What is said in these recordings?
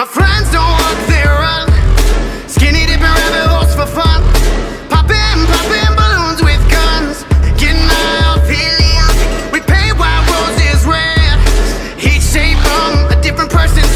My friends don't walk, they run Skinny dipping rabbit holes for fun. Popping, popping balloons with guns. Getting out, off helium We paint white roses red Each shape from a different person.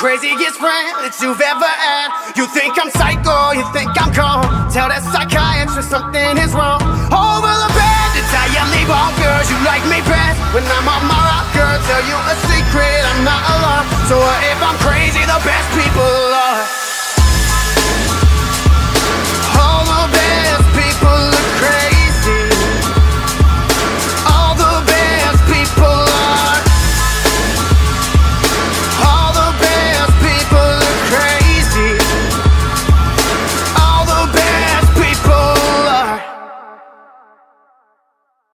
craziest friend that you've ever had. You think I'm psycho, you think I'm cold. Tell that psychiatrist something is wrong. Over the bed, it's I am the girls. You like me best when I'm on my rocker. Tell you a secret, I'm not alone. So what if I'm